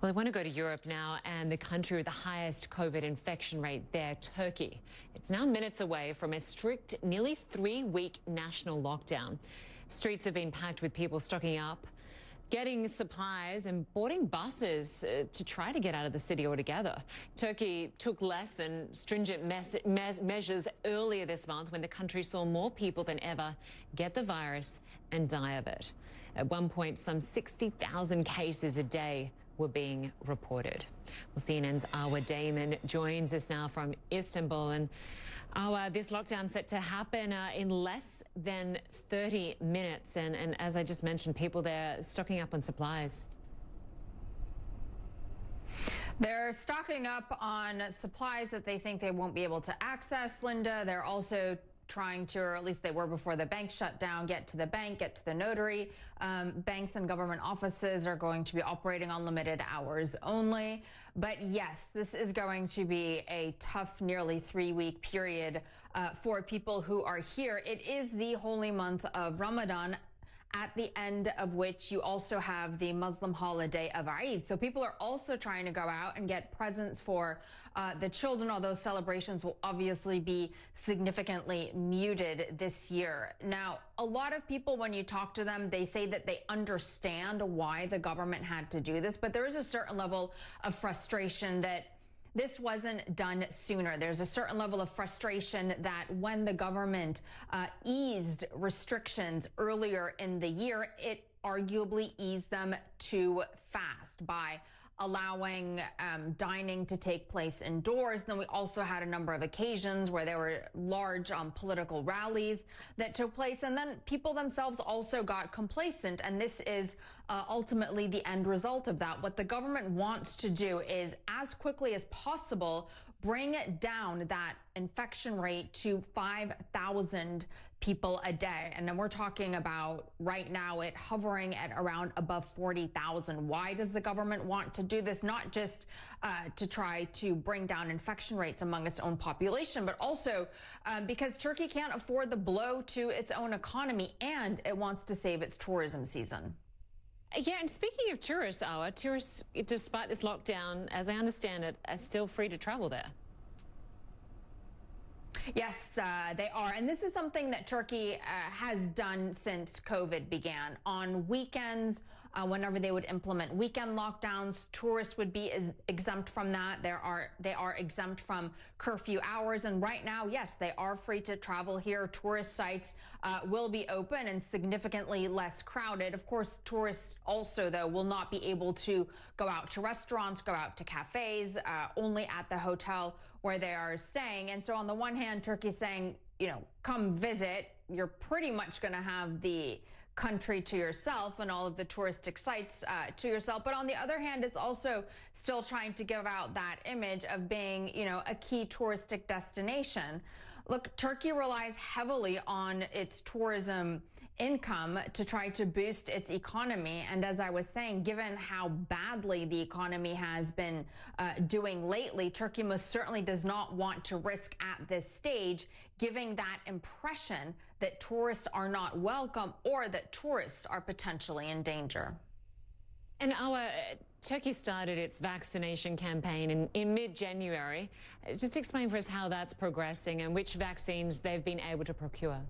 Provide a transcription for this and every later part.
Well, I want to go to Europe now and the country with the highest COVID infection rate there, Turkey. It's now minutes away from a strict, nearly three week national lockdown. Streets have been packed with people stocking up, getting supplies, and boarding buses uh, to try to get out of the city altogether. Turkey took less than stringent mes- mes- measures earlier this month when the country saw more people than ever get the virus and die of it. At one point, some 60,000 cases a day were being reported. Well, CNN's Arwa Damon joins us now from Istanbul. And Arwa, this lockdown set to happen uh, in less than 30 minutes. And, and as I just mentioned, people there stocking up on supplies. They're stocking up on supplies that they think they won't be able to access, Lynda. They're also trying to, or at least they were before the bank shut down, get to the bank, get to the notary. Um, banks and government offices are going to be operating on limited hours only. But yes, this is going to be a tough, nearly three week period uh, for people who are here. It is the holy month of Ramadan at the end of which you also have the Muslim holiday of Eid. So people are also trying to go out and get presents for uh, the children, although celebrations will obviously be significantly muted this year. Now, a lot of people, when you talk to them, they say that they understand why the government had to do this, but there is a certain level of frustration that this wasn't done sooner. There's a certain level of frustration that when the government uh, eased restrictions earlier in the year, it arguably eased them too fast by allowing um, dining to take place indoors. Then we also had a number of occasions where there were large um, political rallies that took place. And then people themselves also got complacent. And this is uh, ultimately the end result of that. What the government wants to do is as quickly as possible, bring down that infection rate to 5,000 people a day. And then we're talking about right now it hovering at around above 40,000. Why does the government want to do this? Not just uh, to try to bring down infection rates among its own population, but also um, because Turkey can't afford the blow to its own economy and it wants to save its tourism season. Yeah, and speaking of tourists, Arwa, tourists, despite this lockdown, as I understand it, are still free to travel there. Yes, uh, they are. And this is something that Turkey uh, has done since COVID began. On weekends, uh, whenever they would implement weekend lockdowns, tourists would be exempt from that. There are they are exempt from curfew hours. And right now, yes, they are free to travel here. Tourist sites uh, will be open and significantly less crowded. Of course, tourists also, though, will not be able to go out to restaurants, go out to cafes, uh, only at the hotel where they are staying. And so on the one hand, Turkey's saying, you know, come visit. You're pretty much going to have the country to yourself and all of the touristic sites uh, to yourself. But on the other hand, it's also still trying to give out that image of being, you know, a key touristic destination. Look, Turkey relies heavily on its tourism income to try to boost its economy. And as I was saying, given how badly the economy has been uh, doing lately, Turkey most certainly does not want to risk at this stage giving that impression that tourists are not welcome or that tourists are potentially in danger. And Arwa Turkey started its vaccination campaign in, in mid January. Just explain for us how that's progressing and which vaccines they've been able to procure.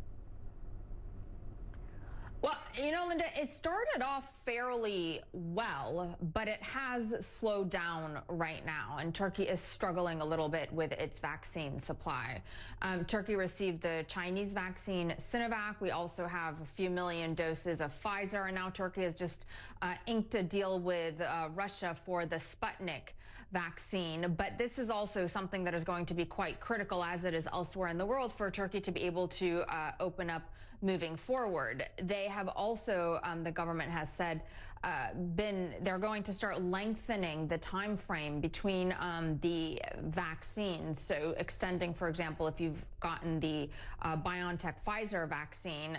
You know, Lynda, it started off fairly well, but it has slowed down right now, and Turkey is struggling a little bit with its vaccine supply. Um, Turkey received the Chinese vaccine Sinovac. We also have a few million doses of Pfizer, and now Turkey has just uh, inked a deal with uh, Russia for the Sputnik vaccine. But this is also something that is going to be quite critical, as it is elsewhere in the world, for Turkey to be able to uh, open up moving forward. They have also, um, the government has said, uh, been they're going to start lengthening the time frame between um, the vaccines. So extending, for example, if you've gotten the uh, BioNTech Pfizer vaccine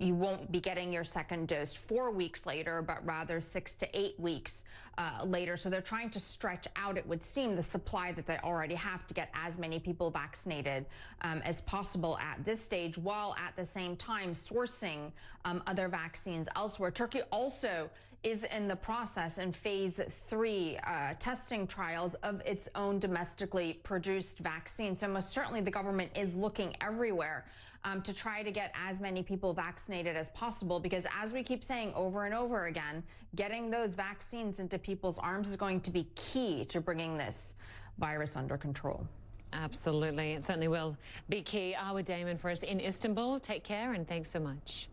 you won't be getting your second dose four weeks later, but rather six to eight weeks uh, later. So they're trying to stretch out, it would seem, the supply that they already have to get as many people vaccinated um, as possible at this stage, while at the same time sourcing um, other vaccines elsewhere. Turkey also is in the process in phase three uh, testing trials of its own domestically produced vaccine. So, most certainly, the government is looking everywhere um, to try to get as many people vaccinated as possible because, as we keep saying over and over again, getting those vaccines into people's arms is going to be key to bringing this virus under control. Absolutely. It certainly will be key. Arwa Damon for us in Istanbul. Take care and thanks so much.